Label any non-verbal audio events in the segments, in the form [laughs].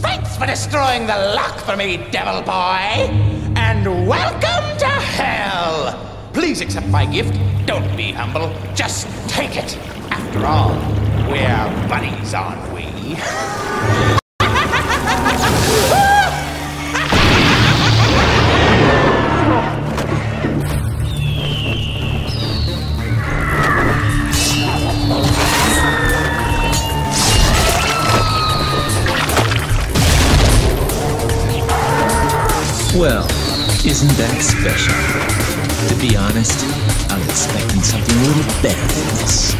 Thanks for destroying the lock for me, devil boy! And welcome to hell! Please accept my gift. Don't be humble. Just take it. After all, we're buddies, aren't we? [laughs] Well, isn't that special? To be honest, I was expecting something a little better than this.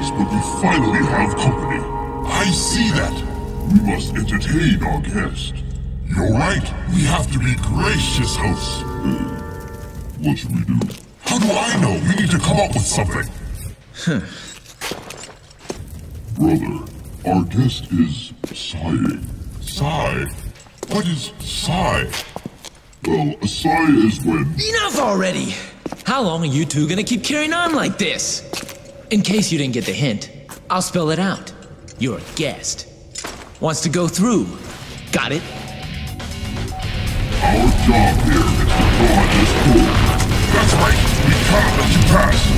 Been ages, but we finally have company. I see that. We must entertain our guest. You're right. We have to be gracious hosts. What should we do? How do I know? We need to come up with something. [laughs] Brother, our guest is sighing. Sigh. What is sigh? Well, a sigh is when... Enough already! How long are you two gonna keep carrying on like this? In case you didn't get the hint, I'll spell it out. You're a guest. Wants to go through. Got it? Our job here is to guard this door. That's right. We cannot let you pass.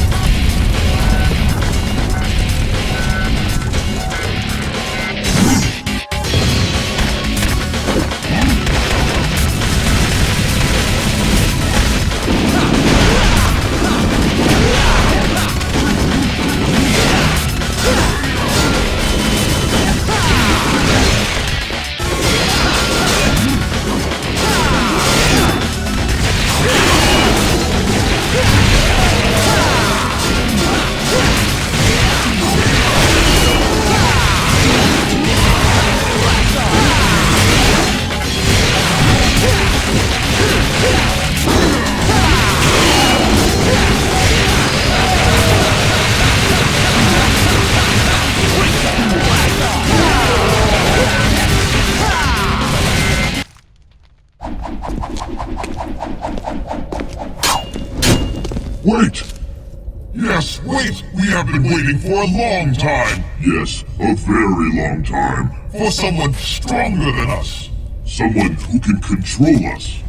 Yes, wait. We have been waiting for a long time. Yes, a very long time. For someone stronger than us. Someone who can control us.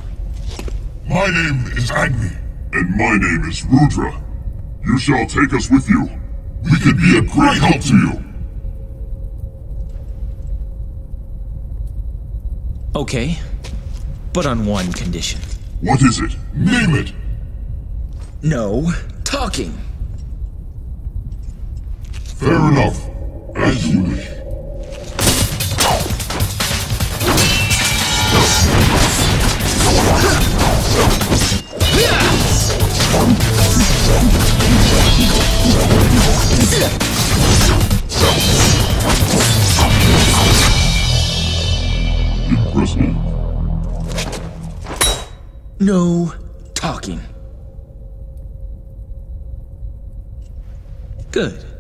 My name is Agni. And my name is Rudra. You shall take us with you. We can be a great help to you. Okay. But on one condition. What is it? Name it. No talking. Fair enough. As you wish. Impressive. No talking. Good.